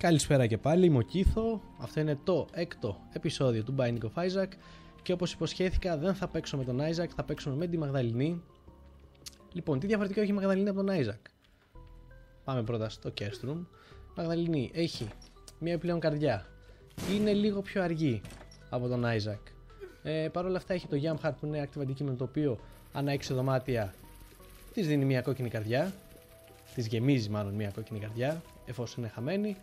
Καλησπέρα και πάλι, είμαι ο Κίθο. Αυτό είναι το έκτο επεισόδιο του Binding of Isaac και όπως υποσχέθηκα δεν θα παίξω με τον Isaac, θα παίξουμε με τη Μαγδαληνή. Λοιπόν, τι διαφορετικό έχει η Μαγδαληνή από τον Isaac; Πάμε πρώτα στο Kerstrom. Η Μαγδαληνή έχει μια επιπλέον καρδιά. Είναι λίγο πιο αργή από τον Isaac. Ε, Παρ' όλα αυτά έχει το Yamhart που είναι active αντικείμενο το οποίο ανά 6 δωμάτια της δίνει μια κόκκινη καρδιά. Της γεμίζει μάλλον μια κόκκινη καρδιά εφόσον είναι χαμένη.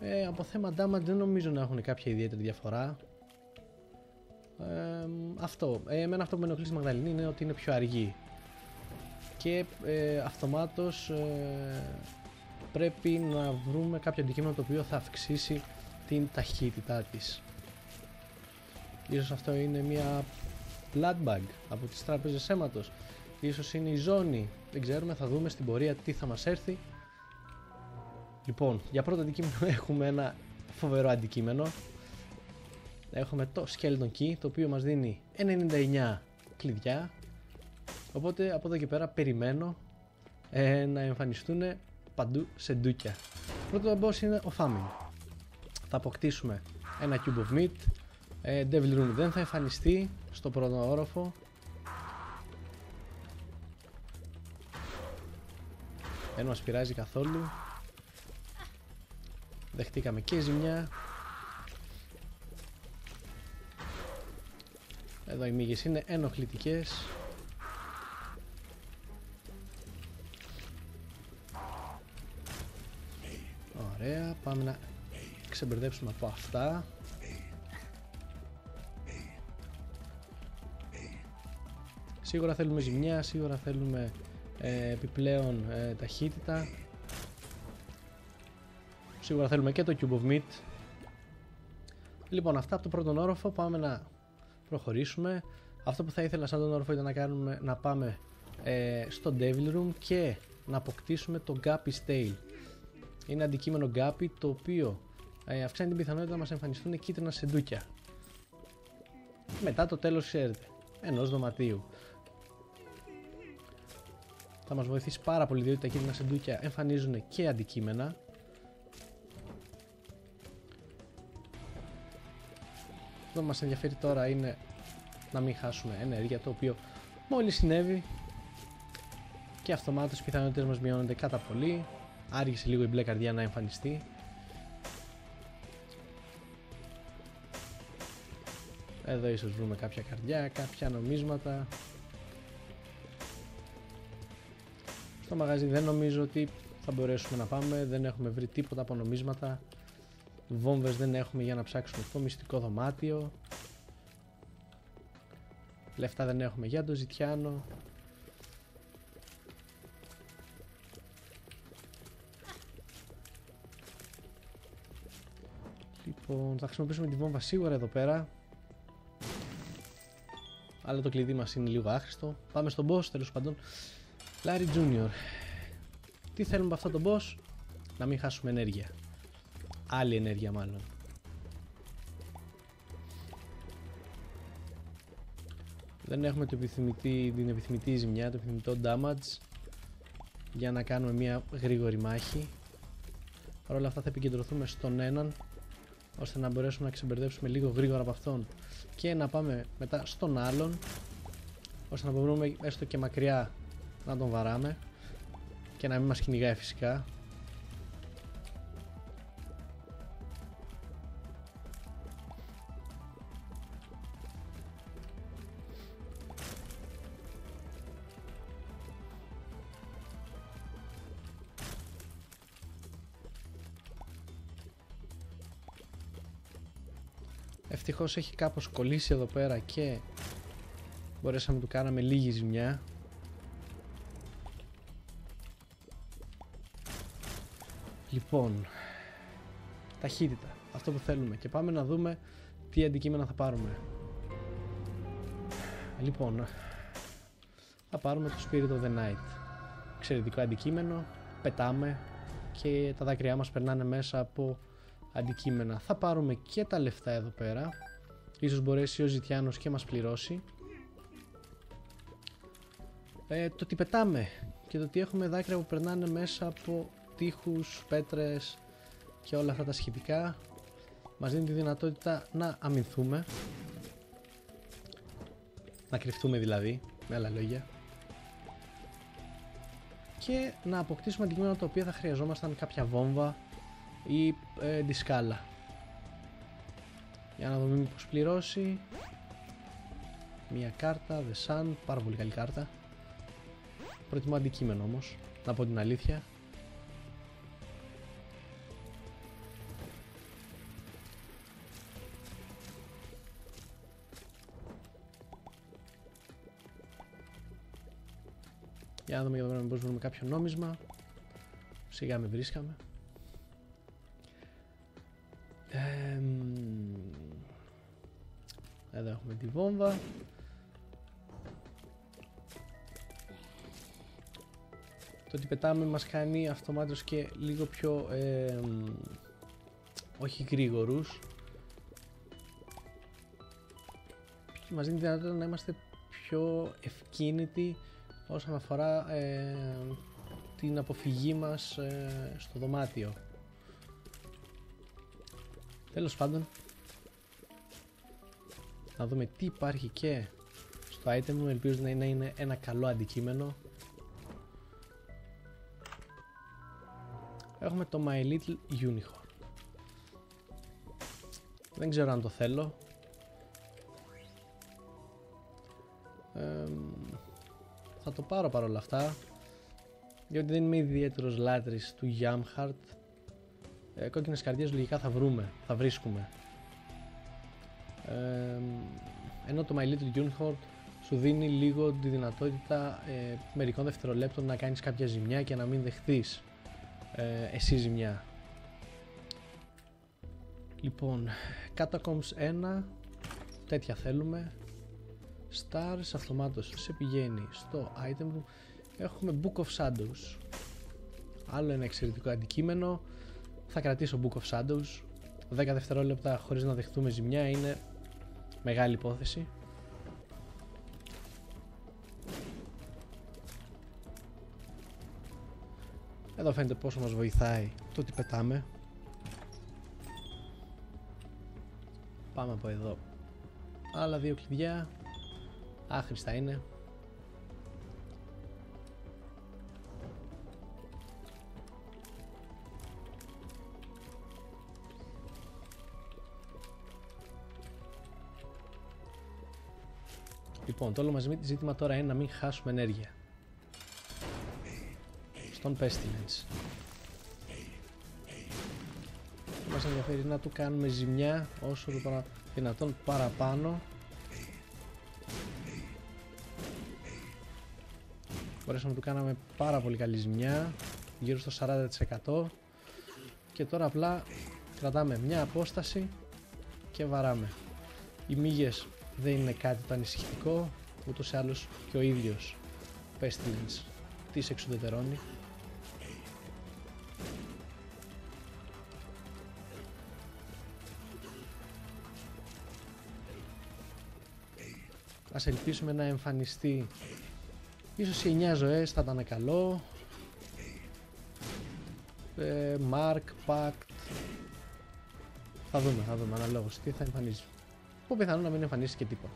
Ε, από θέμα damage δεν νομίζω να έχουν κάποια ιδιαίτερη διαφορά. Ε, αυτό. Ε, εμένα αυτό που με ενοχλεί στη Μαγδαληνή είναι ότι είναι πιο αργή. Και ε, αυτομάτως ε, πρέπει να βρούμε κάποιο αντικείμενο το οποίο θα αυξήσει την ταχύτητά της. Ίσως αυτό είναι μια blood bag από τις τράπεζες αίματος. Ίσως είναι η ζώνη. Δεν ξέρουμε, θα δούμε στην πορεία τι θα μας έρθει. Λοιπόν, για πρώτο αντικείμενο έχουμε ένα φοβερό αντικείμενο. Έχουμε το Skeleton Key, το οποίο μας δίνει 99 κλειδιά. Οπότε από εδώ και πέρα περιμένω ε, να εμφανιστούν παντού σε ντούκια. Πρώτο boss είναι ο Famine. Θα αποκτήσουμε ένα Cube of Meat. Ε, Devil Room δεν θα εμφανιστεί στο πρώτο όροφο. Δεν μας πειράζει καθόλου. Δεχτήκαμε και ζημιά. Εδώ οι μύγες είναι ενοχλητικές. Ωραία, πάμε να ξεμπερδέψουμε από αυτά. Σίγουρα θέλουμε ζημιά, σίγουρα θέλουμε ε, επιπλέον ε, ταχύτητα. Σίγουρα θέλουμε και το Cube of Meat. Λοιπόν, αυτά από το πρώτο όροφο πάμε να προχωρήσουμε. Αυτό που θα ήθελα σαν τον όροφο ήταν να, κάνουμε, να πάμε ε, στο Devil Room και να αποκτήσουμε το Guppy's Tail. Είναι αντικείμενο Guppy το οποίο ε, αυξάνει την πιθανότητα να μας εμφανιστούν κίτρινα σεντούκια. Μετά το τέλος, ξέρετε, ενός δωματίου. Θα μας βοηθήσει πάρα πολύ διότι τα κίτρινα σεντούκια εμφανίζουν και αντικείμενα Αυτό που μας ενδιαφέρει τώρα είναι να μην χάσουμε ενέργεια το οποίο μόλις συνέβη και αυτομάτως οι πιθανότητες μας μειώνονται κατά πολύ. Άργησε λίγο η μπλε καρδιά να εμφανιστεί. Εδώ ίσως βρούμε κάποια καρδιά, κάποια νομίσματα. Στο μαγαζί δεν νομίζω ότι θα μπορέσουμε να πάμε δεν έχουμε βρει τίποτα από νομίσματα Βόμβες δεν έχουμε για να ψάξουμε το μυστικό δωμάτιο. Λεφτά δεν έχουμε για το ζητιάνο. Λοιπόν, θα χρησιμοποιήσουμε τη βόμβα σίγουρα εδώ πέρα. Αλλά το κλειδί μας είναι λίγο άχρηστο. Πάμε στον boss, τέλος πάντων. Larry Junior. Τι θέλουμε από αυτό το boss? Να μην χάσουμε ενέργεια άλλη ενέργεια μάλλον. Δεν έχουμε το επιθυμητή, την επιθυμητή ζημιά, το επιθυμητό damage για να κάνουμε μια γρήγορη μάχη. Παρ' όλα αυτά θα επικεντρωθούμε στον έναν ώστε να μπορέσουμε να ξεμπερδέψουμε λίγο γρήγορα από αυτόν και να πάμε μετά στον άλλον ώστε να μπορούμε έστω και μακριά να τον βαράμε και να μην μας κυνηγάει φυσικά Ευτυχώς έχει κάπως κολλήσει εδώ πέρα και μπορέσαμε να του κάναμε λίγη ζημιά. Λοιπόν, ταχύτητα, αυτό που θέλουμε και πάμε να δούμε τι αντικείμενα θα πάρουμε. Λοιπόν, θα πάρουμε το Spirit of the Night. Εξαιρετικό αντικείμενο, πετάμε και τα δάκρυά μας περνάνε μέσα από αντικείμενα. Θα πάρουμε και τα λεφτά εδώ πέρα. Ίσως μπορέσει ο Ζητιάνος και μας πληρώσει. Ε, το ότι πετάμε και το ότι έχουμε δάκρυα που περνάνε μέσα από τείχους, πέτρες και όλα αυτά τα σχετικά μας δίνει τη δυνατότητα να αμυνθούμε. Να κρυφτούμε δηλαδή με άλλα λόγια. Και να αποκτήσουμε αντικείμενα τα οποία θα χρειαζόμασταν κάποια βόμβα ή ε, δισκάλα για να δούμε μήπως πληρώσει μια κάρτα, The Sun, πάρα πολύ καλή κάρτα προτιμώ αντικείμενο όμως να πω την αλήθεια Για να δούμε για να βρούμε κάποιο νόμισμα. Σιγά με βρίσκαμε. Εδώ έχουμε τη βόμβα. Το ότι πετάμε μας κάνει αυτομάτως και λίγο πιο όχι γρήγορους μας δίνει δυνατότητα να είμαστε πιο ευκίνητοι όσον αφορά ε, την αποφυγή μας ε, στο δωμάτιο. Τέλος πάντων, να δούμε τι υπάρχει και στο item μου, ελπίζω να είναι ένα καλό αντικείμενο. Έχουμε το My Little Unicorn. Δεν ξέρω αν το θέλω. θα το πάρω παρόλα αυτά γιατί δεν είμαι ιδιαίτερος λάτρης του Yamhart ε, κόκκινες καρδιές λογικά θα βρούμε, θα βρίσκουμε ε, ενώ το My Little Unicorn σου δίνει λίγο τη δυνατότητα ε, μερικών δευτερολέπτων να κάνεις κάποια ζημιά και να μην δεχθείς ε, εσύ ζημιά. Λοιπόν Catacombs 1 τέτοια θέλουμε. Stars αυτομάτως σε πηγαίνει στο item room έχουμε Book of Shadows. Άλλο ένα εξαιρετικό αντικείμενο. Θα κρατήσω Book of Shadows. 10 δευτερόλεπτα χωρίς να δεχτούμε ζημιά είναι μεγάλη υπόθεση. Εδώ φαίνεται πόσο μας βοηθάει το ότι πετάμε. Πάμε από εδώ. Άλλα δύο κλειδιά. Άχρηστα είναι Λοιπόν, το όλο μαζί ζήτημα τώρα είναι να μην χάσουμε ενέργεια. Στον Pestilence. Μας ενδιαφέρει να του κάνουμε ζημιά όσο το δυνατόν παραπάνω μπορέσαμε να του κάναμε πάρα πολύ καλή ζημιά γύρω στο 40% και τώρα απλά κρατάμε μια απόσταση και βαράμε οι μύγες δεν είναι κάτι το ανησυχητικό ούτως ή άλλως και ο ίδιος Pestilence τις εξουδετερώνει Ας ελπίσουμε να εμφανιστεί Ίσως οι 9 ζωές θα ήταν καλό. Ε, Mark, Pact. Θα δούμε, θα δούμε αναλόγως τι θα εμφανίζει. Που πιθανό να μην εμφανίσει και τίποτα.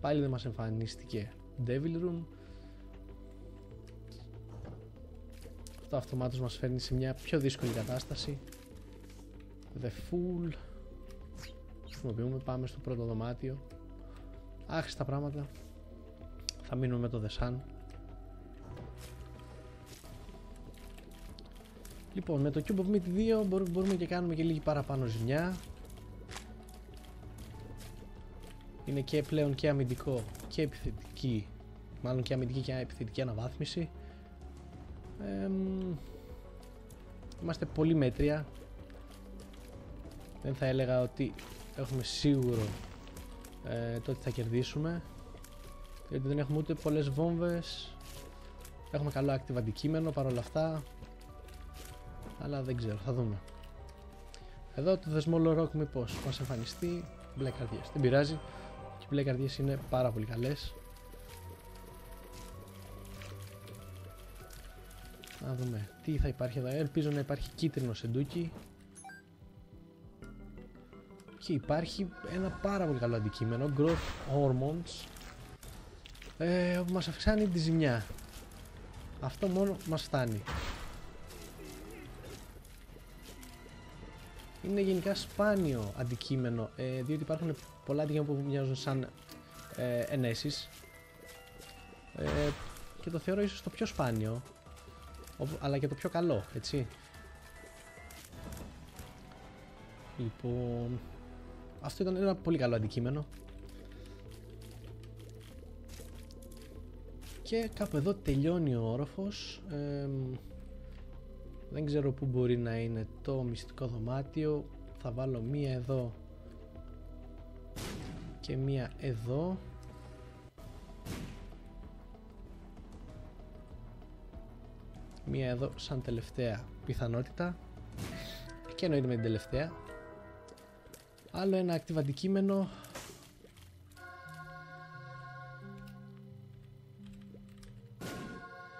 Πάλι δεν μας εμφανίστηκε Devil Room. Αυτό αυτομάτως μας φέρνει σε μια πιο δύσκολη κατάσταση. The Fool. Χρησιμοποιούμε, πάμε στο πρώτο δωμάτιο. Άχρηστα πράγματα. Θα μείνουμε με το The Sun. Λοιπόν, με το Cube of Meat 2 μπορούμε και κάνουμε και λίγη παραπάνω ζημιά. Είναι και πλέον και αμυντικό και επιθετική, μάλλον και αμυντική και επιθετική αναβάθμιση. είμαστε πολύ μέτρια. Δεν θα έλεγα ότι έχουμε σίγουρο ε, το ότι θα κερδίσουμε γιατί δεν έχουμε ούτε πολλές βόμβες έχουμε καλό active αντικείμενο παρόλα αυτά αλλά δεν ξέρω, θα δούμε εδώ το δεσμό rock μήπως μας εμφανιστεί μπλε καρδιές, δεν πειράζει και οι μπλε καρδιές είναι πάρα πολύ καλές Να δούμε τι θα υπάρχει εδώ. Ελπίζω να υπάρχει κίτρινο σεντούκι. Και υπάρχει ένα πάρα πολύ καλό αντικείμενο, Growth Hormones, ε, που μας αυξάνει τη ζημιά. Αυτό μόνο μας φτάνει. Είναι γενικά σπάνιο αντικείμενο, ε, διότι υπάρχουν πολλά αντικείμενα που μοιάζουν σαν ε, ενέσεις. Ε, και το θεωρώ ίσως το πιο σπάνιο, αλλά και το πιο καλό, έτσι. Λοιπόν, αυτό ήταν ένα πολύ καλό αντικείμενο. Και κάπου εδώ τελειώνει ο όροφος. Δεν ξέρω πού μπορεί να είναι το μυστικό δωμάτιο. Θα βάλω μία εδώ και μία εδώ. Μία εδώ σαν τελευταία πιθανότητα. Και εννοείται με την τελευταία. Άλλο ένα active αντικείμενο.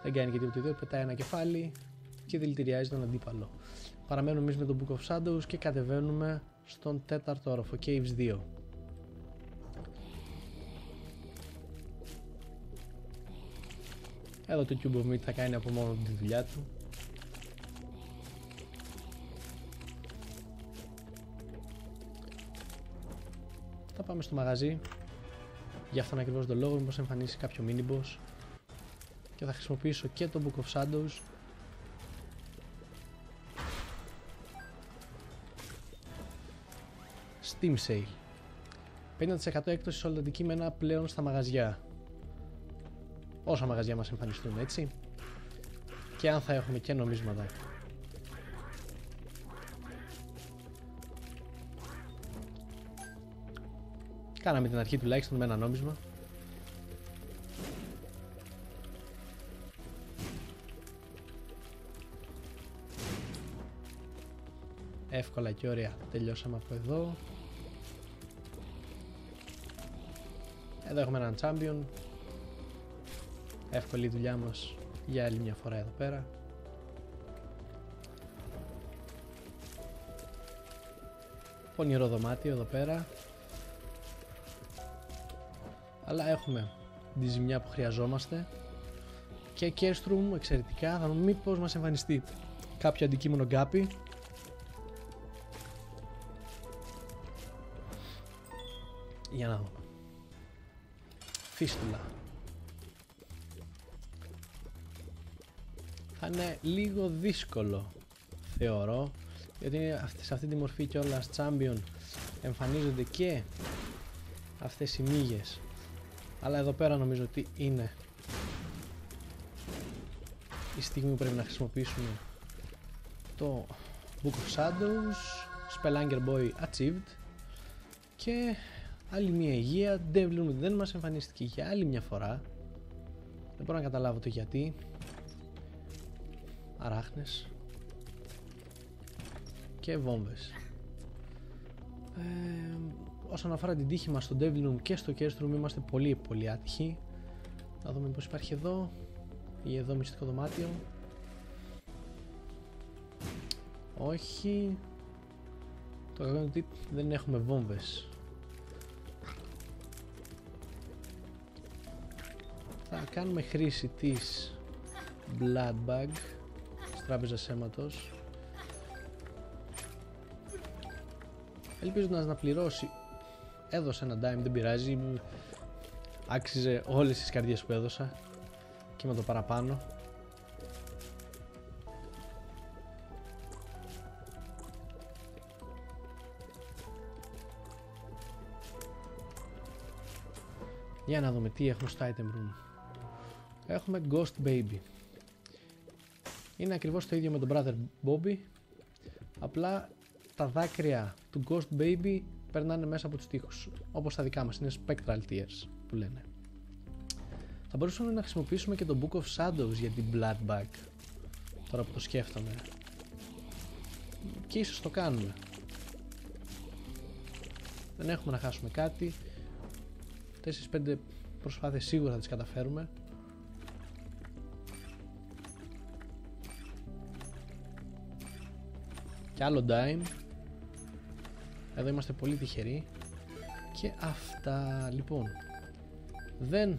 Δεν κάνει και τίποτα εδώ, πετάει ένα κεφάλι και δηλητηριάζει τον αντίπαλο. Παραμένουμε εμείς με τον Book of Shadows και κατεβαίνουμε στον τέταρτο όροφο, Caves 2. Εδώ το Cube of Meat θα κάνει από μόνο τη δουλειά του. Θα πάμε στο μαγαζί για αυτόν ακριβώς τον λόγο μήπως εμφανίσει κάποιο mini boss και θα χρησιμοποιήσω και το Book of Shadows Steam Sale 50% έκπτωση σε όλα τα αντικείμενα πλέον στα μαγαζιά όσα μαγαζιά μας εμφανιστούν έτσι και αν θα έχουμε και νομίσματα Κάναμε την αρχή τουλάχιστον με ένα νόμισμα. Εύκολα και ωραία. Τελειώσαμε από εδώ. Εδώ έχουμε έναν champion. Εύκολη δουλειά μας για άλλη μια φορά εδώ πέρα. Πονηρό δωμάτιο εδώ πέρα αλλά έχουμε τη ζημιά που χρειαζόμαστε και Kerstrom εξαιρετικά θα δούμε μήπως μας εμφανιστεί κάποιο αντικείμενο γκάπι για να δούμε φίστουλα θα είναι λίγο δύσκολο θεωρώ γιατί σε αυτή τη μορφή και όλα champion εμφανίζονται και αυτές οι μύγες. Αλλά εδώ πέρα νομίζω ότι είναι η στιγμή που πρέπει να χρησιμοποιήσουμε το Book of Shadows Spellanger Boy Achieved και άλλη μια υγεία Devil δεν μας εμφανίστηκε για άλλη μια φορά. Δεν μπορώ να καταλάβω το γιατί. Αράχνες. Και βόμβες. Ε, όσον αφορά την τύχη μας στο Devil Room και στο Curse Room είμαστε πολύ πολύ άτυχοι. Θα δούμε πως υπάρχει εδώ ή εδώ μυστικό δωμάτιο. Όχι. Το κακό είναι ότι δεν έχουμε βόμβες θα κάνουμε χρήση της Blood Bag της τράπεζας αίματος ελπίζοντας να πληρώσει έδωσε ένα dime, δεν πειράζει. Άξιζε όλες τις καρδιές που έδωσα και με το παραπάνω. Για να δούμε τι έχουμε στο item room. Έχουμε Ghost Baby. Είναι ακριβώς το ίδιο με τον Brother Bobby. Απλά τα δάκρυα του Ghost Baby περνάνε μέσα από τους τοίχους, όπως τα δικά μας, είναι spectral tears που λένε. Θα μπορούσαμε να χρησιμοποιήσουμε και το Book of Shadows για την Blood Bag, τώρα που το σκέφτομαι. Και ίσως το κάνουμε. Δεν έχουμε να χάσουμε κάτι. 4-5 προσπάθειες σίγουρα θα τις καταφέρουμε. Και άλλο dime. Εδώ είμαστε πολύ τυχεροί. Και αυτά λοιπόν δεν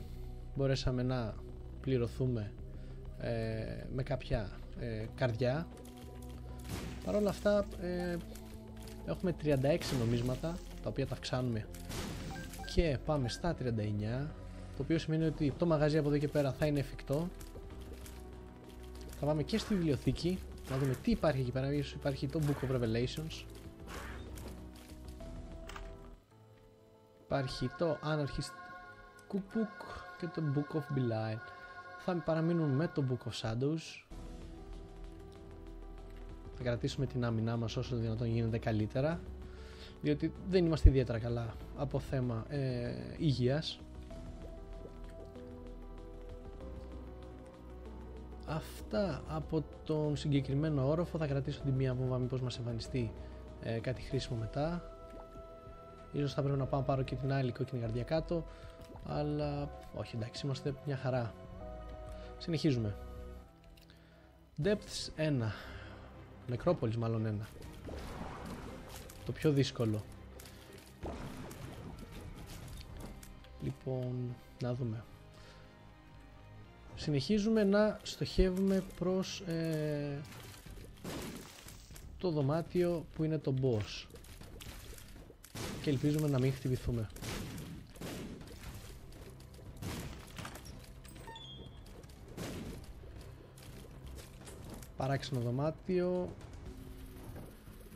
μπορέσαμε να πληρωθούμε ε, με κάποια ε, καρδιά. Παρ' όλα αυτά ε, έχουμε 36 νομίσματα τα οποία τα αυξάνουμε. Και πάμε στα 39 το οποίο σημαίνει ότι το μαγαζί από εδώ και πέρα θα είναι εφικτό. Θα πάμε και στη βιβλιοθήκη να δούμε τι υπάρχει εκεί πέρα. Υπάρχει το Book of Revelations. Υπάρχει το Anarchist Cookbook και το Book of Belial θα παραμείνουμε με το Book of Shadows. Θα κρατήσουμε την άμυνά μας όσο δυνατόν γίνεται καλύτερα διότι δεν είμαστε ιδιαίτερα καλά από θέμα ε, υγείας Αυτά από τον συγκεκριμένο όροφο. Θα κρατήσω τη μία βόμβα μήπως μας εμφανιστεί ε, κάτι χρήσιμο μετά. Ίσως θα πρέπει να πάω να πάρω και την άλλη κόκκινη καρδιά κάτω αλλά όχι εντάξει είμαστε μια χαρά. Συνεχίζουμε. Depths 1 Νεκρόπολης μάλλον 1 Το πιο δύσκολο. Λοιπόν, να δούμε Συνεχίζουμε να στοχεύουμε προς ε, το δωμάτιο που είναι το boss. Και ελπίζουμε να μην χτυπηθούμε. Παράξενο δωμάτιο.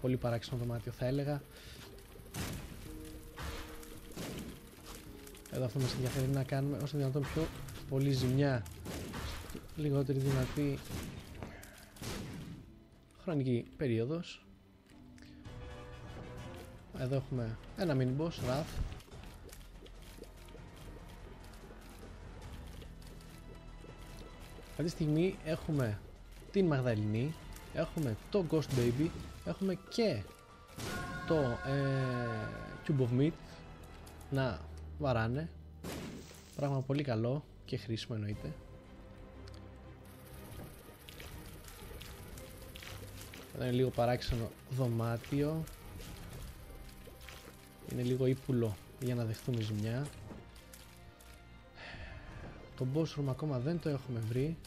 Πολύ παράξενο δωμάτιο θα έλεγα. Εδώ αυτό μας ενδιαφέρει να κάνουμε όσο δυνατόν πιο πολύ ζημιά λιγότερη δυνατή χρονική περίοδος. Εδώ έχουμε ένα mini boss, Wrath αυτή τη στιγμή έχουμε την Μαγδαληνή έχουμε το Ghost Baby έχουμε και το ε, Cube of Meat να βαράνε. Πράγμα πολύ καλό και χρήσιμο εννοείται είναι λίγο παράξενο δωμάτιο. Είναι λίγο ύπουλο για να δεχτούμε ζημιά. Το boss room ακόμα δεν το έχουμε βρει.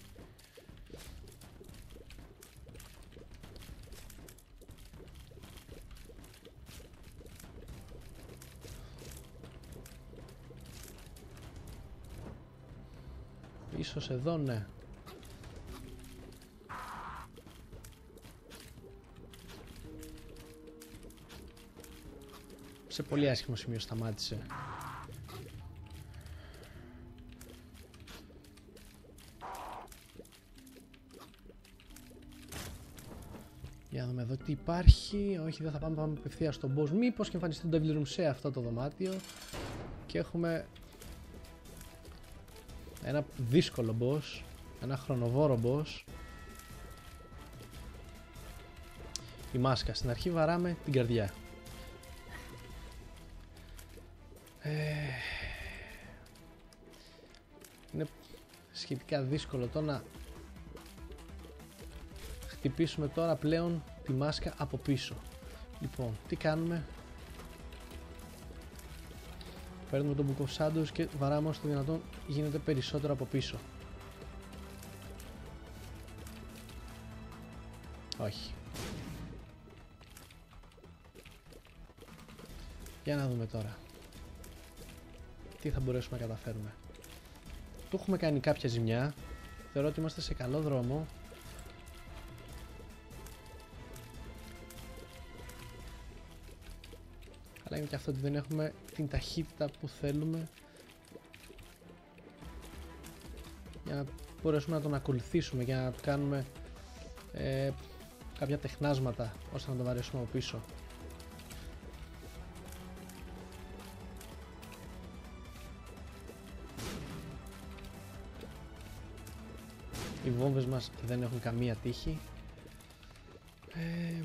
Ίσως εδώ ναι Σε πολύ άσχημο σημείο σταμάτησε Για να δούμε εδώ τι υπάρχει. Όχι, δεν θα πάμε, πάμε απευθείας στον boss. Μήπως και εμφανιστεί το Devil Room σε αυτό το δωμάτιο. Και έχουμε ένα δύσκολο boss, ένα χρονοβόρο boss. Η μάσκα. Στην αρχή βαράμε την καρδιά. Ε... Είναι σχετικά δύσκολο το να χτυπήσουμε τώρα πλέον τη μάσκα από πίσω. Λοιπόν, τι κάνουμε; Παίρνουμε τον Book of Shadows και βαράμε όσο το δυνατόν γίνεται περισσότερο από πίσω. Όχι. Για να δούμε τώρα. Τι θα μπορέσουμε να καταφέρουμε. Του έχουμε κάνει κάποια ζημιά. Θεωρώ ότι είμαστε σε καλό δρόμο. Αλλά είναι και αυτό ότι δεν έχουμε την ταχύτητα που θέλουμε για να μπορέσουμε να τον ακολουθήσουμε για να κάνουμε ε, κάποια τεχνάσματα ώστε να τον βαρέσουμε από πίσω. Βόμβες μας δεν έχουν καμία τύχη. Ε,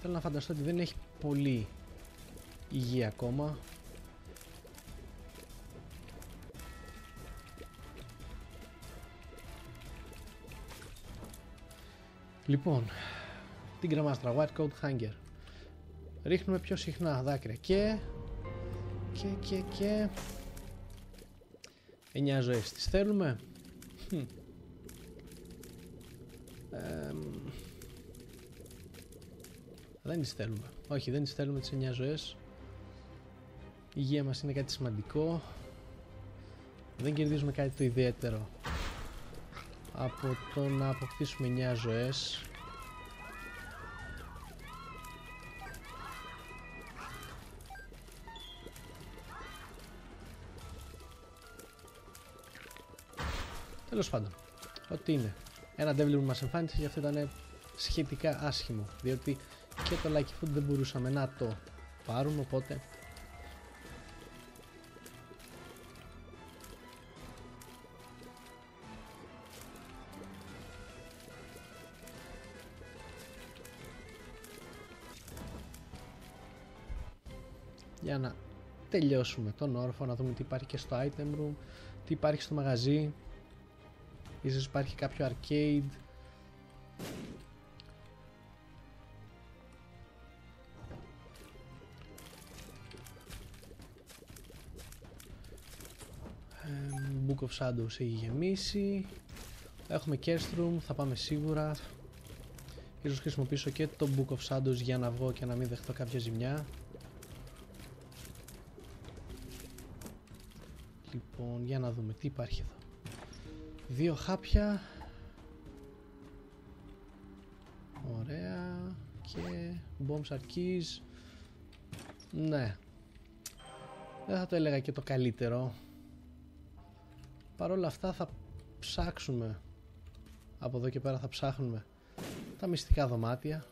θέλω να φανταστώ ότι δεν έχει πολύ υγεία ακόμα. Λοιπόν, την κρεμάστρα White Coat Hanger. Ρίχνουμε πιο συχνά δάκρυα και... Και, και, και... 9 ζωές. Τις θέλουμε. Δεν τις θέλουμε. Όχι, δεν τις θέλουμε τις 9 ζωές. Η υγεία μας είναι κάτι σημαντικό. Δεν κερδίζουμε κάτι το ιδιαίτερο από το να αποκτήσουμε 9 ζωές. Τέλος πάντων, ότι είναι. Ένα devil που μας εμφάνισε και αυτό ήταν σχετικά άσχημο, διότι και το Lucky Food δεν μπορούσαμε να το πάρουμε, οπότε για να τελειώσουμε τον όροφο, να δούμε τι υπάρχει και στο item room, τι υπάρχει στο μαγαζί, ίσως υπάρχει κάποιο arcade. Book of Shadows έχει γεμίσει Έχουμε Curse Room, θα πάμε σίγουρα Ίσως χρησιμοποιήσω και το Book of Shadows για να βγω και να μην δεχτώ κάποια ζημιά Λοιπόν, για να δούμε τι υπάρχει εδώ. Δύο χάπια. Ωραία. Και bombs arkeys. Ναι. Δεν θα το έλεγα και το καλύτερο. Παρ' όλα αυτά θα ψάξουμε. Από εδώ και πέρα θα ψάχνουμε τα μυστικά δωμάτια.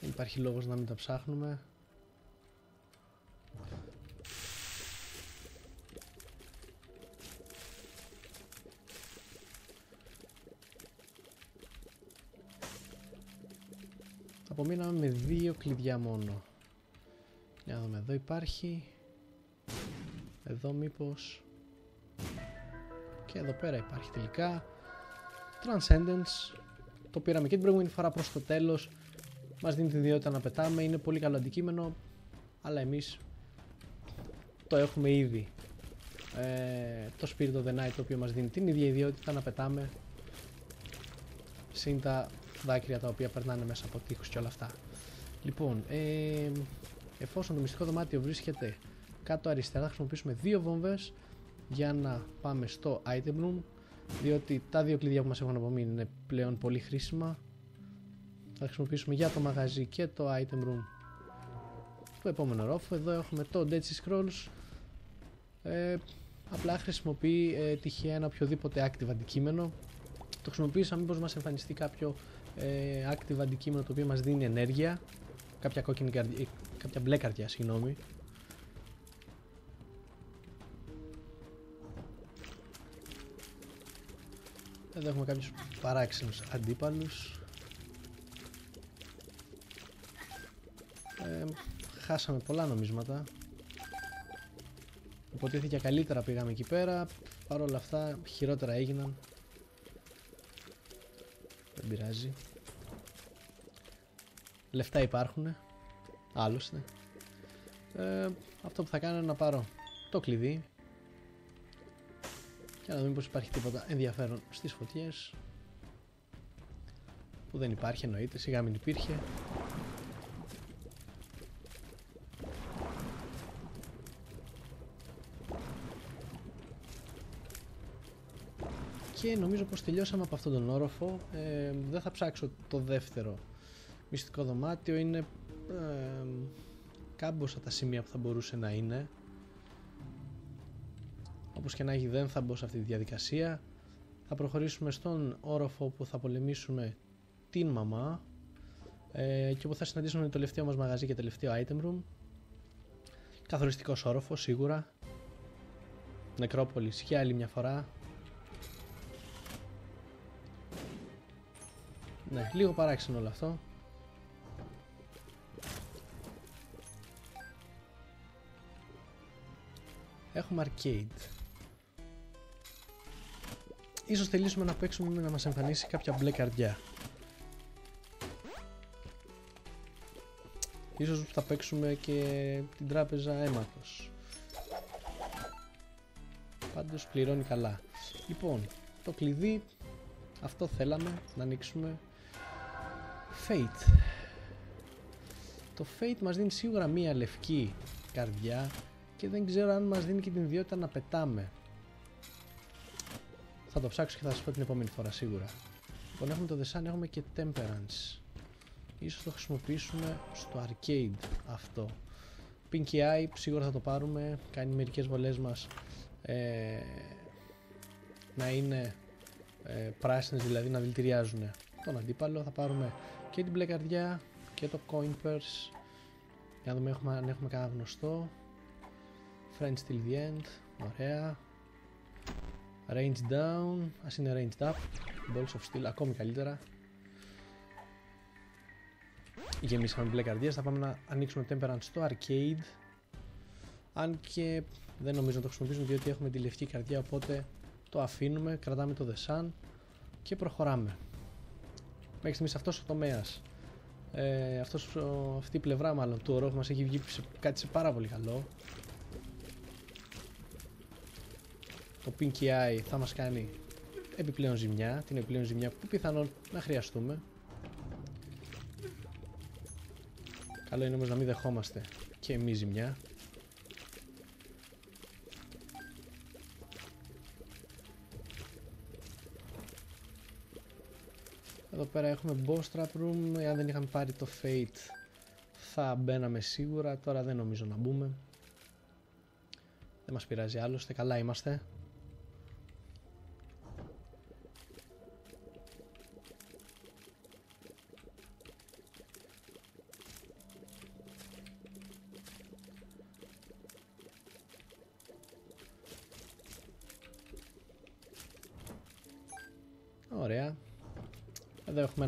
Δεν υπάρχει λόγος να μην τα ψάχνουμε. Απομείναμε με δύο κλειδιά μόνο. Για να δούμε, εδώ υπάρχει. Εδώ μήπως... Και εδώ πέρα υπάρχει τελικά. Transcendence. Το πήραμε και την προηγούμενη φορά προς το τέλος. Μας δίνει τη ιδιότητα να πετάμε. Είναι πολύ καλό αντικείμενο. Αλλά εμείς το έχουμε ήδη. Ε, το Spirit of the Night το οποίο μας δίνει την ίδια ιδιότητα να πετάμε. Συν τα δάκρυα τα οποία περνάνε μέσα από τείχους και όλα αυτά. Λοιπόν, ε, εφόσον το μυστικό δωμάτιο βρίσκεται κάτω αριστερά θα χρησιμοποιήσουμε δύο βόμβες για να πάμε στο item room διότι τα δύο κλειδιά που μας έχουν απομείνει είναι πλέον πολύ χρήσιμα. Θα χρησιμοποιήσουμε για το μαγαζί και το item room το επόμενο ρόφο. Εδώ έχουμε το Dead Sea Scrolls. Ε, απλά χρησιμοποιεί ε, τυχαία ένα οποιοδήποτε active αντικείμενο το χρησιμοποίησα μήπως μας εμφανιστεί κάποιο ε, active αντικείμενο το οποίο μας δίνει ενέργεια κάποια, κόκκινη καρδιά, ε, κάποια μπλε καρδιά συγγνώμη. Εδώ έχουμε κάποιους παράξενους αντίπαλους. Ε, Χάσαμε πολλά νομίσματα. Υποτίθεται καλύτερα πήγαμε εκεί πέρα. Παρ' όλα αυτά χειρότερα έγιναν Δεν πειράζει Λεφτά υπάρχουν. Άλλωστε. Ε, αυτό που θα κάνω είναι να πάρω το κλειδί. Και να δούμε πως υπάρχει τίποτα ενδιαφέρον στις φωτιές. Που δεν υπάρχει εννοείται, σιγά μην υπήρχε. Και νομίζω πως τελειώσαμε από αυτόν τον όροφο. Ε, δεν θα ψάξω το δεύτερο μυστικό δωμάτιο. Είναι ε, κάμποσα τα σημεία που θα μπορούσε να είναι. Όπως και να έχει δεν θα μπω σε αυτή τη διαδικασία. Θα προχωρήσουμε στον όροφο που θα πολεμήσουμε την μαμά ε, και που θα συναντήσουμε το τελευταίο μας μαγαζί και τελευταίο item room. Καθοριστικός όροφος σίγουρα. Νεκρόπολης και άλλη μια φορά Ναι, λίγο παράξενο όλο αυτό Έχουμε arcade. ίσως θελήσουμε να παίξουμε να μας εμφανίσει κάποια μπλε καρδιά. Ίσως θα παίξουμε και την τράπεζα αίματος. Πάντως πληρώνει καλά. Λοιπόν, το κλειδί, αυτό θέλαμε να ανοίξουμε. Fate. Το Fate μας δίνει σίγουρα μία λευκή καρδιά και δεν ξέρω αν μας δίνει και την ιδιότητα να πετάμε. Θα το ψάξω και θα σας πω την επόμενη φορά σίγουρα. Λοιπόν έχουμε το The Sun, έχουμε και Temperance. Ίσως το χρησιμοποιήσουμε στο arcade αυτό. Pinky Eye σίγουρα θα το πάρουμε, κάνει μερικές βολές μας ε, να είναι ε, πράσινες δηλαδή να δηλητηριάζουν τον αντίπαλο. Θα πάρουμε και την μπλε καρδιά και το coin purse για να δούμε έχουμε, αν έχουμε κανένα γνωστό. Friends till the end, ωραία. Range down, ας είναι range up. Balls of steel, ακόμη καλύτερα. Γεμίσαμε μπλε καρδιές, θα πάμε να ανοίξουμε temperance στο arcade. Αν και δεν νομίζω να το χρησιμοποιήσουμε διότι έχουμε τη λευκή καρδιά οπότε το αφήνουμε, κρατάμε το The Sun και προχωράμε. Μέχρι στιγμής αυτός ο τομέας, ε, αυτός, αυτή η πλευρά μάλλον του ορόχου μας έχει βγει σε, κάτι σε πάρα πολύ καλό. Το Pinky Eye θα μας κάνει επιπλέον ζημιά, την επιπλέον ζημιά που πιθανόν να χρειαστούμε. Καλό είναι όμως να μην δεχόμαστε και εμείς ζημιά. Εδώ πέρα έχουμε boss trap room, αν δεν είχαμε πάρει το fate θα μπαίναμε σίγουρα, τώρα δεν νομίζω να μπούμε. Δεν μας πειράζει άλλωστε, καλά είμαστε.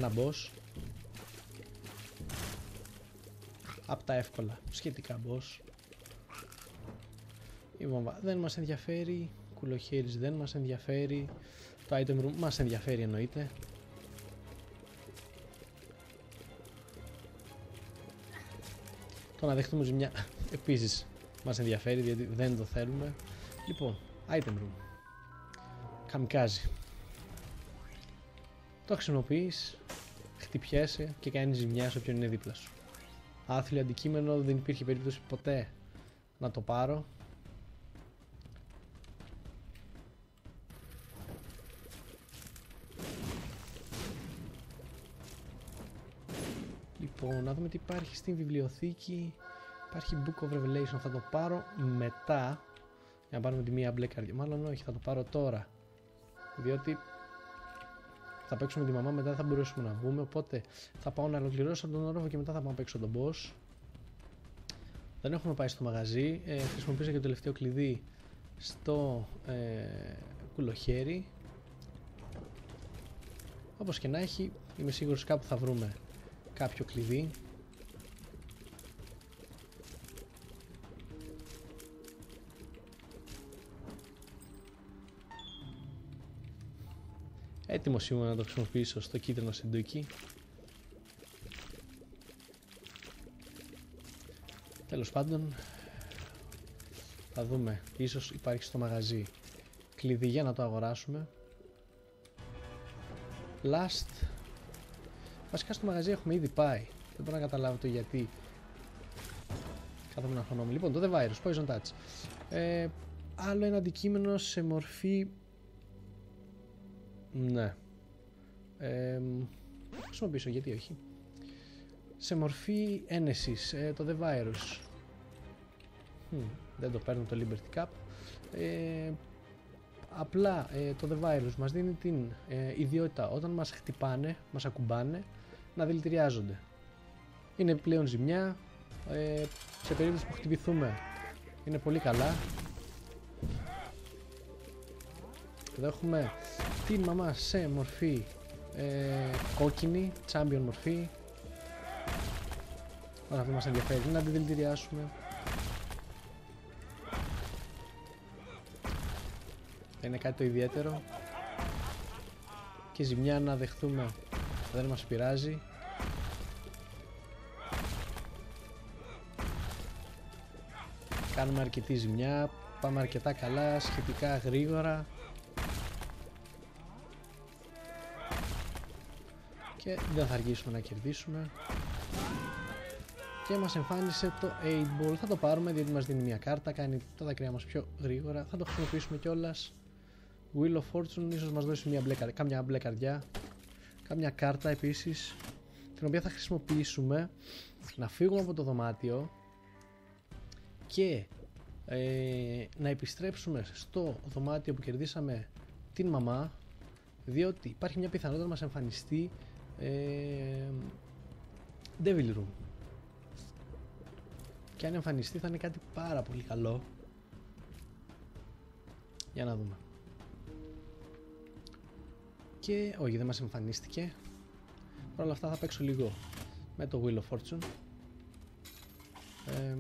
Ένα boss. Απ' τα εύκολα, σχετικά boss. Η βόμβα δεν μας ενδιαφέρει. Κουλοχέρις δεν μας ενδιαφέρει. Το item room μας ενδιαφέρει εννοείται. Το να δεχτούμε ζημιά επίσης μας ενδιαφέρει γιατί δεν το θέλουμε. Λοιπόν, item room. Καμικάζι. Το χρησιμοποιείς, χτυπιέσαι και κάνει ζημιά σε όποιον είναι δίπλα σου. Άθλιο αντικείμενο, δεν υπήρχε περίπτωση ποτέ να το πάρω. Λοιπόν, να δούμε τι υπάρχει στην βιβλιοθήκη. Υπάρχει Book of Revelation, θα το πάρω μετά. Για να πάρουμε τη μία μπλε καρδιά. Μάλλον όχι, θα το πάρω τώρα. Διότι θα παίξουμε τη μαμά, μετά θα μπορέσουμε να βγούμε. Οπότε θα πάω να ολοκληρώσω τον όροφο και μετά θα πάω να παίξω τον boss. Δεν έχουμε πάει στο μαγαζί. Ε, χρησιμοποίησα και το τελευταίο κλειδί στο ε, κουλοχέρι. Όπως και να έχει, είμαι σίγουρος κάπου θα βρούμε κάποιο κλειδί. Έτοιμο σήμερα να το χρησιμοποιήσω στο κίτρινο σεντούκι. Τέλος πάντων, θα δούμε. Ίσως υπάρχει στο μαγαζί κλειδί για να το αγοράσουμε. Last. Βασικά στο μαγαζί έχουμε ήδη πάει. Δεν μπορώ να καταλάβω το γιατί. Κάθομαι να χρονόμαι. Λοιπόν, το The Virus, Poison Touch. Ε, άλλο ένα αντικείμενο σε μορφή ναι. Ε, χρησιμοποιήσω, γιατί όχι. Σε μορφή ένεσης, ε, το The Virus. δεν το παίρνω το Liberty Cup. Ε, απλά ε, το The Virus μας δίνει την ε, ιδιότητα όταν μας χτυπάνε, μας ακουμπάνε, να δηλητηριάζονται. Είναι πλέον ζημιά, ε, σε περίπτωση που χτυπηθούμε είναι πολύ καλά. Εδώ έχουμε την μαμά σε μορφή ε, κόκκινη, champion μορφή. Όλα αυτό μας ενδιαφέρει να την δηλητηριάσουμε. Είναι κάτι το ιδιαίτερο. και ζημιά να δεχθούμε δεν μας πειράζει κάνουμε αρκετή ζημιά πάμε αρκετά καλά σχετικά γρήγορα και δεν θα αργήσουμε να κερδίσουμε. Και μας εμφάνισε το 8 ball. Θα το πάρουμε διότι μας δίνει μια κάρτα κάνει τα δάκρυά μας πιο γρήγορα. Θα το χρησιμοποιήσουμε κιόλας. Wheel of Fortune ίσως μας δώσει μια μπλε, κάμια μπλε καρδιά. Κάμια κάρτα επίσης την οποία θα χρησιμοποιήσουμε να φύγουμε από το δωμάτιο και ε, να επιστρέψουμε στο δωμάτιο που κερδίσαμε την μαμά διότι υπάρχει μια πιθανότητα να μας εμφανιστεί ε, Devil Room. Και αν εμφανιστεί θα είναι κάτι πάρα πολύ καλό. Για να δούμε. Και όχι δεν μας εμφανίστηκε. Παρ' όλα αυτά θα παίξω λίγο με το Wheel of Fortune. Ε,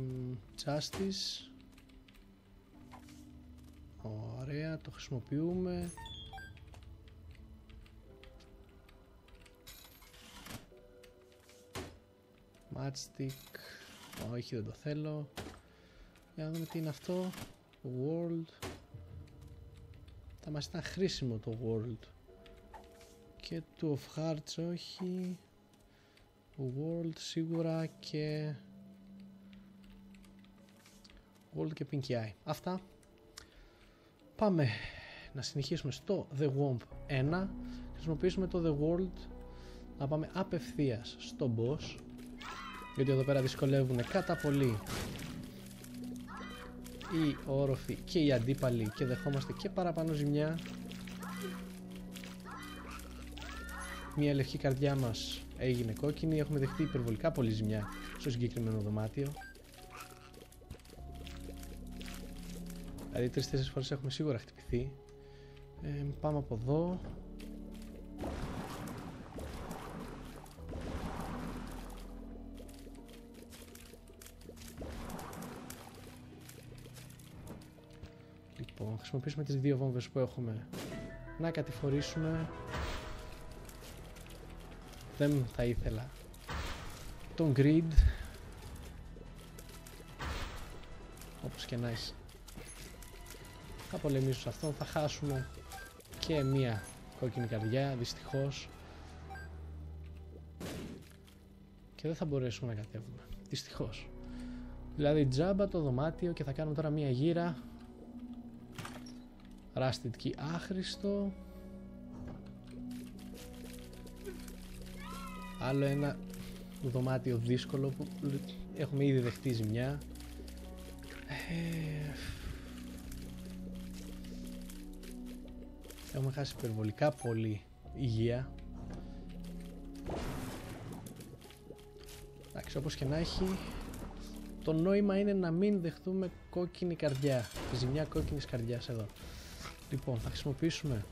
Justice. Ωραία, το χρησιμοποιούμε Matchstick. Όχι δεν το θέλω. Για να δούμε τι είναι αυτό. World. Θα μας ήταν χρήσιμο το World. Και το of Hearts όχι. World σίγουρα και World και Pinky Eye. Αυτά. Πάμε να συνεχίσουμε στο The Womb 1 Χρησιμοποιήσουμε το The World. Να πάμε απευθείας στο boss γιατί εδώ πέρα δυσκολεύουν κατά πολύ οι όροφοι και οι αντίπαλοι και δεχόμαστε και παραπάνω ζημιά. Μια λευκή καρδιά μας έγινε κόκκινη. Έχουμε δεχτεί υπερβολικά πολύ ζημιά στο συγκεκριμένο δωμάτιο. Δηλαδή τρεις-τέσσερις φορές έχουμε σίγουρα χτυπηθεί. Ε, πάμε από εδώ χρησιμοποιήσουμε τις δύο βόμβες που έχουμε. Να κατηφορήσουμε. Δεν θα ήθελα. Τον grid. Όπως και να έχει θα πολεμήσω σε αυτόν θα χάσουμε και μία κόκκινη καρδιά δυστυχώς. Και δεν θα μπορέσουμε να κατέβουμε. Δυστυχώς. Δηλαδή τζάμπα το δωμάτιο και θα κάνουμε τώρα μία γύρα Rusted Key άχρηστο. Άλλο ένα δωμάτιο δύσκολο που έχουμε ήδη δεχτεί ζημιά. Ε, έχουμε χάσει υπερβολικά πολύ υγεία. Εντάξει, όπως και να έχει, το νόημα είναι να μην δεχτούμε κόκκινη καρδιά. Ζημιά κόκκινης καρδιάς εδώ. Λοιπόν, θα χρησιμοποιήσουμε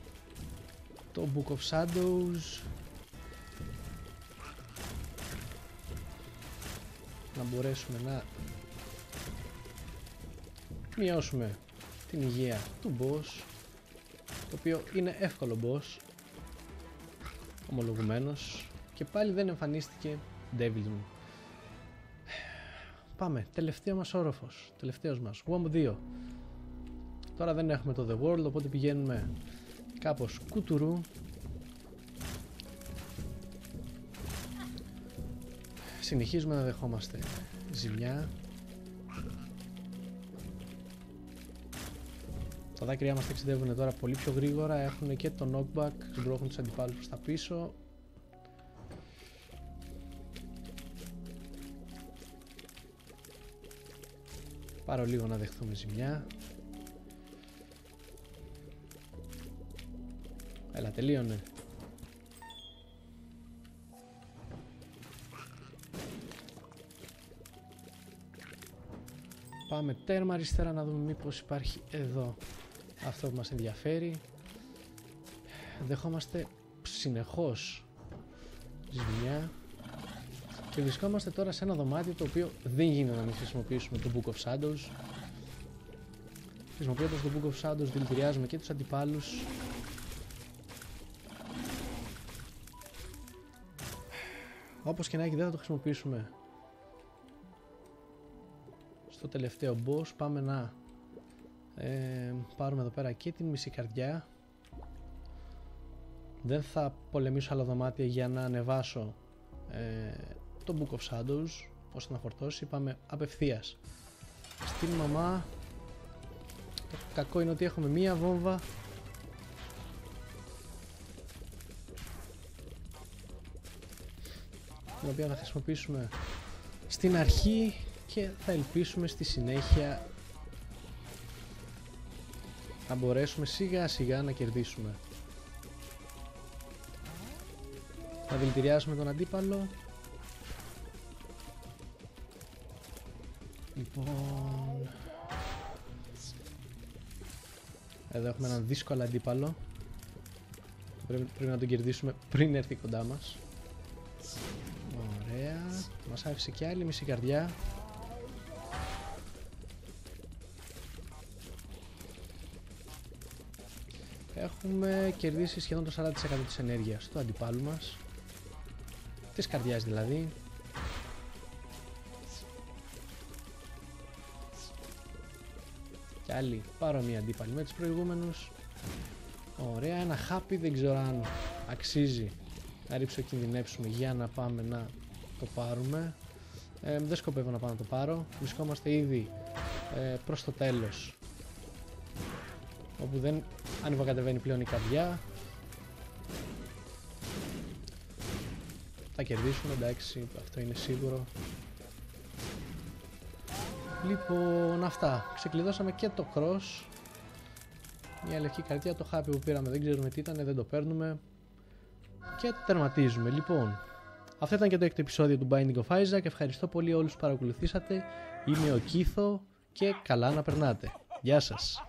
το Book of Shadows. Να μπορέσουμε να μειώσουμε την υγεία του boss το οποίο είναι εύκολο boss ομολογουμένος και πάλι δεν εμφανίστηκε Devil μου. Πάμε, τελευταίο μας όροφος, τελευταίος μας, Womb 2 Τώρα δεν έχουμε το The World οπότε πηγαίνουμε κάπως κουτουρού. Συνεχίζουμε να δεχόμαστε ζημιά. Τα δάκρυά μας ταξιδεύουν τώρα πολύ πιο γρήγορα. Έχουν και το knockback Σμπρώχνουν τους αντιπάλους προς τα πίσω. Πάρω λίγο να δεχθούμε ζημιά Έλα, τελείωνε. Πάμε τέρμα αριστερά να δούμε μήπως υπάρχει εδώ αυτό που μας ενδιαφέρει. Δεχόμαστε συνεχώς ζημιά και βρισκόμαστε τώρα σε ένα δωμάτιο το οποίο δεν γίνεται να μην χρησιμοποιήσουμε το Book of Shadows. Χρησιμοποιώντας το Book of Shadows δηλητηριάζουμε και τους αντιπάλους Όπως και να έχει δεν θα το χρησιμοποιήσουμε στο τελευταίο boss. Πάμε να ε, πάρουμε εδώ πέρα και την μισή καρδιά. Δεν θα πολεμήσω άλλα δωμάτια για να ανεβάσω ε, το Book of Shadows ώστε να φορτώσει. Πάμε απευθείας στην μαμά. Το κακό είναι ότι έχουμε μία βόμβα την οποία θα χρησιμοποιήσουμε στην αρχή και θα ελπίσουμε στη συνέχεια να μπορέσουμε σιγά σιγά να κερδίσουμε. Θα δηλητηριάσουμε τον αντίπαλο. Λοιπόν... Εδώ έχουμε έναν δύσκολο αντίπαλο. Πρέπει, πρέπει να τον κερδίσουμε πριν έρθει κοντά μας. Ωραία. Μας άφησε και άλλη μισή καρδιά. Έχουμε κερδίσει σχεδόν το 40% της ενέργειας του αντιπάλου μας. Της καρδιάς δηλαδή. Και άλλη παρόμοια αντίπαλη με τους προηγούμενους. Ωραία, ένα χάπι δεν ξέρω αν αξίζει να ρίξω κινδυνεύσουμε για να πάμε να το πάρουμε. Ε, δεν σκοπεύω να πάω να το πάρω. Βρισκόμαστε ήδη ε, προς το τέλος όπου δεν ανεβοκατεβαίνει πλέον η καρδιά. Θα κερδίσουμε, εντάξει, αυτό είναι σίγουρο. Λοιπόν, αυτά. Ξεκλειδώσαμε και το cross. Μια λευκή καρδιά, το χάπι που πήραμε δεν ξέρουμε τι ήταν, δεν το παίρνουμε. Και τερματίζουμε. Λοιπόν, αυτό ήταν και το έκτο επεισόδιο του Binding of Isaac. Ευχαριστώ πολύ όλους που παρακολουθήσατε. Είμαι ο Κίθο και καλά να περνάτε. Γεια σας.